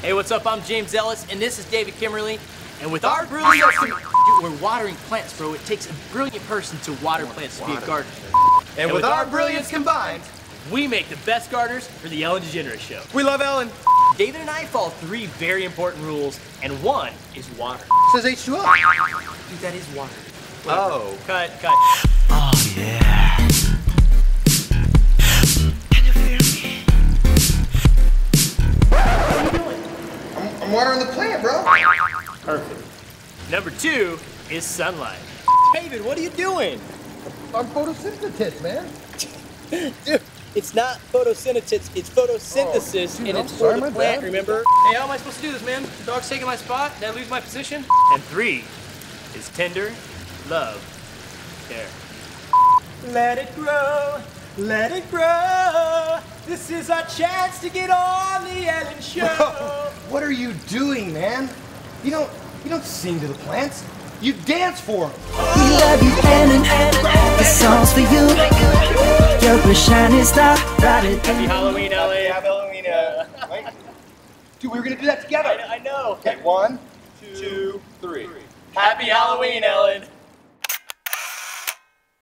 Hey, what's up? I'm James Ellis, and this is David Kimmerle. And with our brilliant, dude, we're watering plants, bro. It takes a brilliant person to water plants to be a gardener. And, with, our brilliance combined, We make the best gardeners for the Ellen DeGeneres Show. we love Ellen. David and I follow three very important rules, and one is water. Says H2O. Dude, that is water. Oh. Cut, cut. I'm, I'm watering the plant, bro. Perfect. Number two is sunlight. David, what are you doing? I'm photosynthesis, man. Dude, it's not photosynthesis, it's photosynthesis, Oh, dude, and it's sorry, for the plant, bad. remember? Hey, how am I supposed to do this, man? The dog's taking my spot, did I lose my position? And three is tender love care. Let it grow, let it grow. This is our chance to get on the Ellen Show. What are you doing, man? You don't you don't sing to the plants. You dance for them. We love you, Ellen. This song's for you. You're a shining star, brighter Happy than Halloween, Ellie. Halloween. Wait. Dude, we were gonna do that together. I, I know. Okay, one, two, three. Happy Halloween, Ellen.